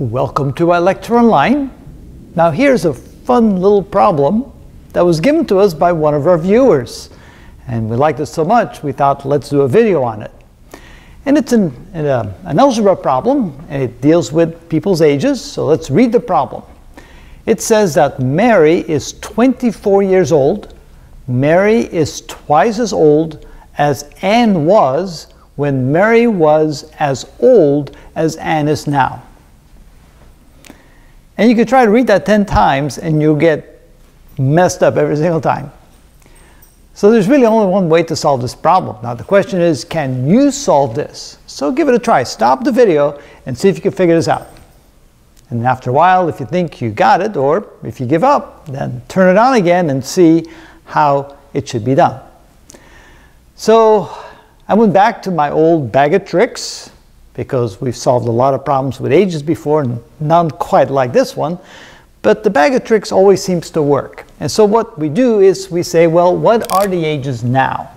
Welcome to ilectureonline. Now here's a fun little problem that was given to us by one of our viewers. And we liked it so much, we thought let's do a video on it. And it's an, an, uh, an algebra problem, and it deals with people's ages, so let's read the problem. It says that Mary is 24 years old. Mary is twice as old as Ann was when Mary was as old as Ann is now. And you could try to read that 10 times and you'll get messed up every single time. So there's really only one way to solve this problem. Now the question is, can you solve this? So give it a try. Stop the video and see if you can figure this out. And after a while, if you think you got it, or if you give up, then turn it on again and see how it should be done. So I went back to my old bag of tricks because we've solved a lot of problems with ages before, and none quite like this one. But the bag of tricks always seems to work. And so what we do is we say, well, what are the ages now?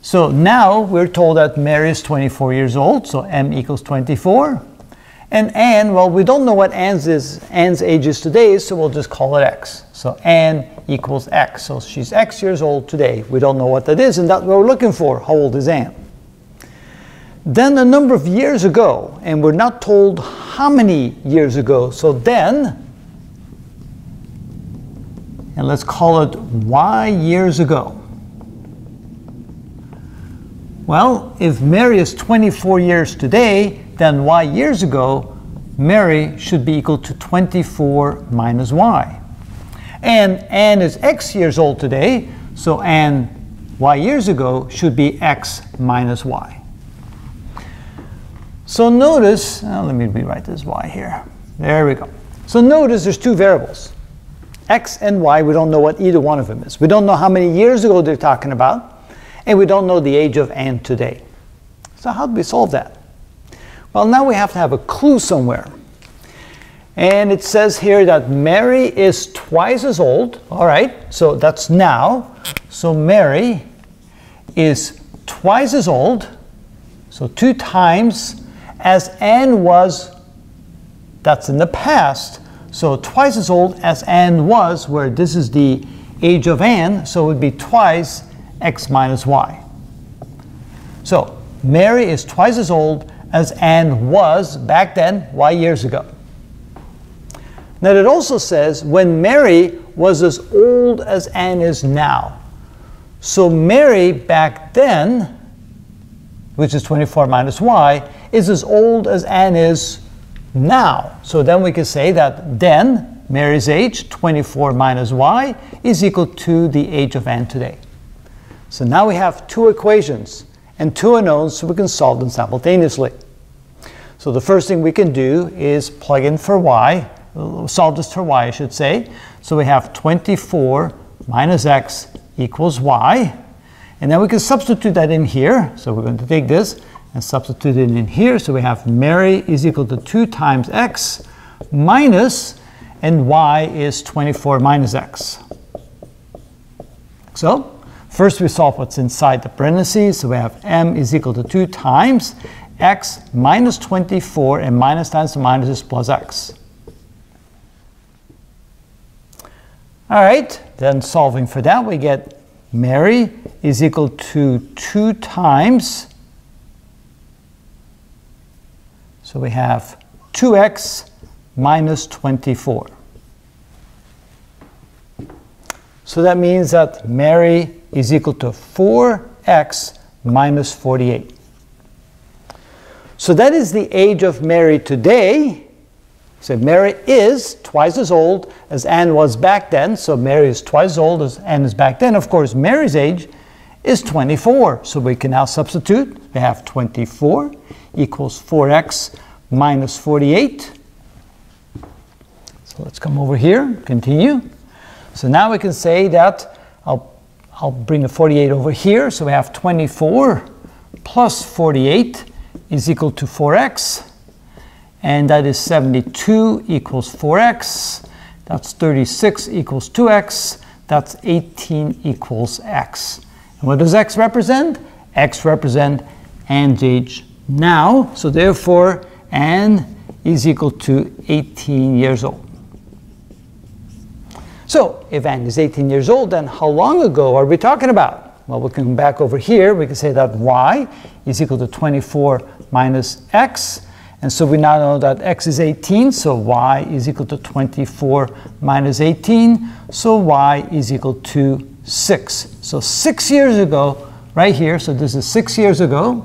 So now we're told that Mary is 24 years old, so m equals 24. And Ann, well, we don't know what Ann's, is, Ann's age is today, so we'll just call it x. So Ann equals x. So she's x years old today. We don't know what that is, and that's what we're looking for. How old is Ann? Then a number of years ago, and we're not told how many years ago, so then, and let's call it y years ago. Well, if Mary is 24 years today, then y years ago, Mary should be equal to 24 minus y. And Ann is x years old today, so Ann y years ago should be x minus y. So notice, uh, let me rewrite this y here. There we go. So notice there's two variables. X and Y, we don't know what either one of them is. We don't know how many years ago they're talking about, and we don't know the age of Ann today. So how do we solve that? Well, now we have to have a clue somewhere. And it says here that Mary is twice as old. All right, so that's now. So Mary is twice as old. So two times as Ann was, that's in the past, so twice as old as Ann was, where this is the age of Ann, so it would be twice x minus y. So Mary is twice as old as Ann was back then, y years ago. Now it also says when Mary was as old as Ann is now. So Mary back then, which is 24 minus y, is as old as Ann is now. So then we can say that then Mary's age, 24 minus y, is equal to the age of Ann today. So now we have two equations and two unknowns so we can solve them simultaneously. So the first thing we can do is plug in for y, solve this for y I should say. So we have 24 minus x equals y. And then we can substitute that in here. So we're going to take this and substitute it in here. So we have Mary is equal to 2 times x minus, and y is 24 minus x. So first we solve what's inside the parentheses. So we have m is equal to 2 times x minus 24, and minus times the minus is plus x. All right, then solving for that, we get Mary is equal to 2 times So we have 2x minus 24. So that means that Mary is equal to 4x minus 48. So that is the age of Mary today. So Mary is twice as old as Ann was back then. So Mary is twice as old as Ann is back then. Of course, Mary's age is 24. So we can now substitute. We have 24 equals 4x minus 48. So let's come over here, continue. So now we can say that I'll, I'll bring the 48 over here. So we have 24 plus 48 is equal to 4x. And that is 72 equals 4x. That's 36 equals 2x. That's 18 equals x. And what does x represent? x represent Ann's age now. So therefore, Ann is equal to 18 years old. So if Ann is 18 years old, then how long ago are we talking about? Well, we can come back over here. We can say that y is equal to 24 minus x. And so we now know that x is 18, so y is equal to 24 minus 18. So y is equal to 6. So six years ago, right here, so this is six years ago,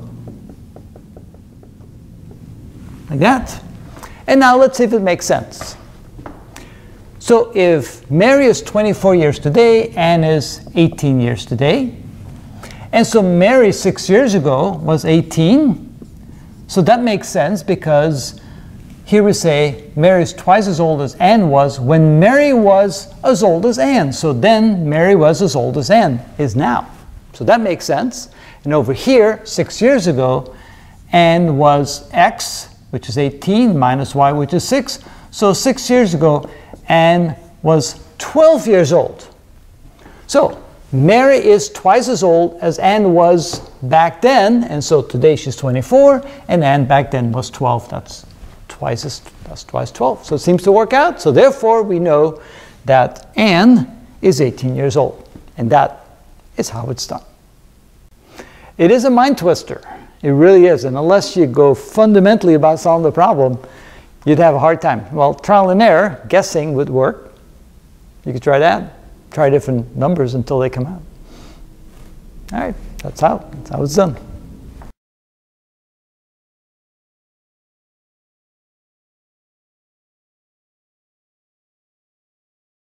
like that. And now let's see if it makes sense. So if Mary is 24 years today, Ann is 18 years today, and so Mary six years ago was 18, so that makes sense because here we say Mary is twice as old as Ann was when Mary was as old as Ann. So then Mary was as old as Ann is now. So that makes sense. And over here, six years ago, Ann was X, which is 18, minus Y, which is 6. So six years ago, Anne was 12 years old. So Mary is twice as old as Ann was back then, and so today she's 24, and Ann back then was 12. That's twice as that's twice 12. So it seems to work out. So therefore, we know that Ann is 18 years old, and that is how it's done. It is a mind twister. It really is, and unless you go fundamentally about solving the problem, you'd have a hard time. Well, trial and error, guessing would work. You could try that try different numbers until they come out. All right, that's how, that's how it's done.